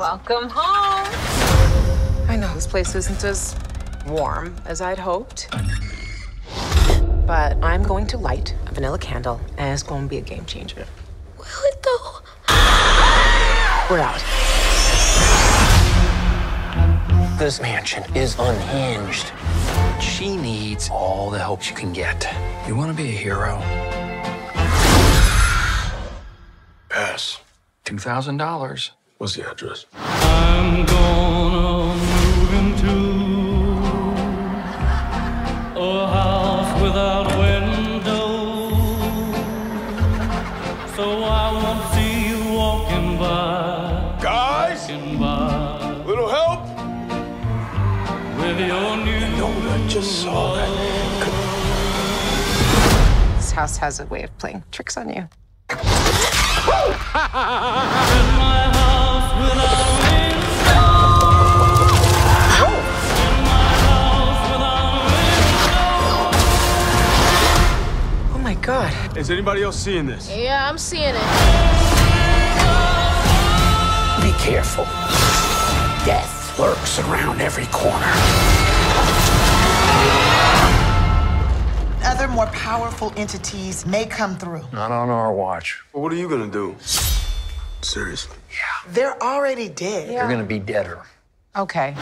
Welcome home. I know this place isn't as warm as I'd hoped. But I'm going to light a vanilla candle, and it's going to be a game changer. Will it though? We're out. This mansion is unhinged. She needs all the help she can get. You want to be a hero? Pass. $2,000. What's the address? I'm gonna move into a house without windows, so I won't see you walking by, Guys, walking by little help. with your new. No, I just saw that. This house has a way of playing tricks on you. my God. Is anybody else seeing this? Yeah, I'm seeing it. Be careful. Death lurks around every corner. Other more powerful entities may come through. Not on our watch. Well, what are you gonna do? Seriously. Yeah. They're already dead. You're gonna be deader. Okay.